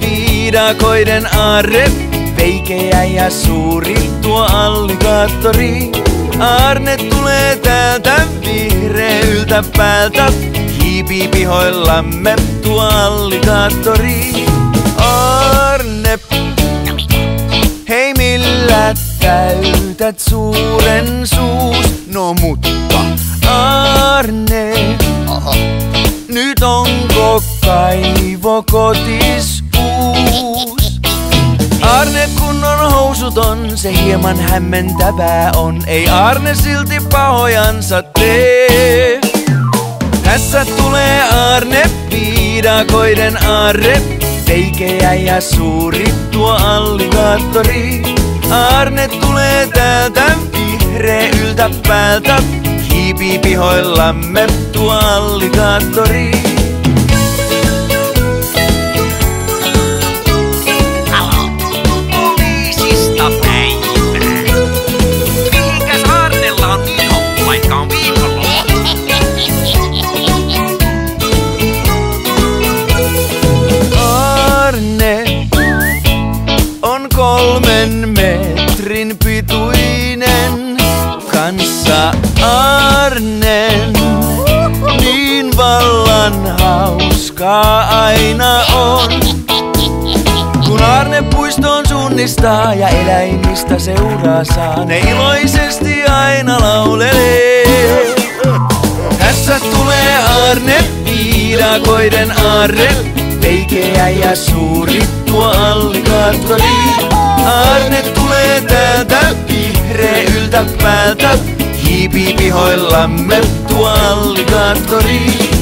viidakoiden aarre, veikeä ja suuri tuo alligaattori. Arne tulee täältä vihreyltä päältä, hiipii pihoillamme tuo alligaattori. Arne, hei millä täytät suuren suus, no mutta Arne, nyt onko kaivo kotis uus? Arne kun on housuton, se hieman hämmentävää on. Ei Arne silti pahojansa tee. Tässä tulee Arne, viidakoiden Arne, veikeä ja suuri tuo alligaattori. Arne tulee täältä vihreyltä päältä, hiipii pihoillamme tuo alligaattori. Kolmen metrin pituinen kanssa Arnen. Niin vallan hauskaa aina on. Kun Arne puistoon suunnistaa ja eläimistä seuraa saa, ne iloisesti aina laulelee. Tässä tulee Arne, viidakoiden Arne, veikeä ja suuri tuo alligaattori. Arne tulee täältä vihreyltä päältä, hiipii pihoillamme tuo alligaattori.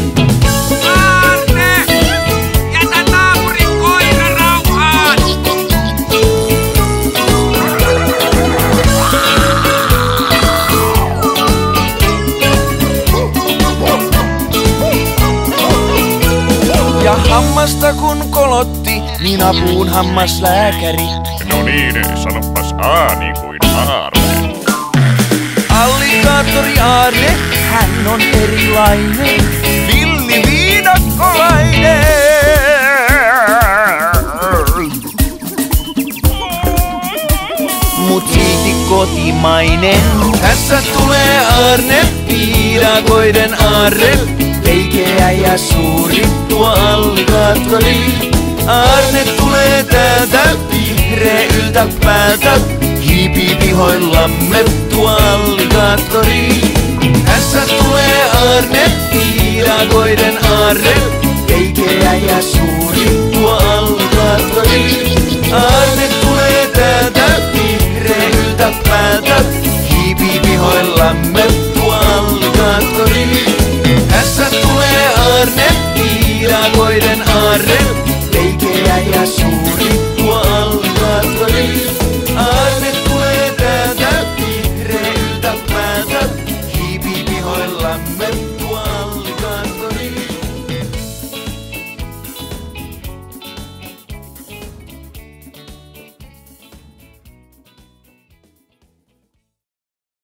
Hammasta kun kolotti, niin apuun hammaslääkäri. No niin, sanopas A niin kuin Aarne. Alligaattori Aarne, hän on erilainen. Villi viidakkolainen. Mut silti kotimainen. Tässä tulee Arne, viidakoiden Arne. Veikeä ja suuri tuo alligaattori. Arne tulee täältä vihreyltä päältä. Hiipii pihoillamme tuo alligaattori. Tässä tulee Arne, viidakoiden Arne. Veikeä ja suuri tuo alligaattori. Arne tulee täältä vihreyltä päältä. Hiipii pihoillamme tulee Arne, viidakoiden Arne. Veikeä ja suuri.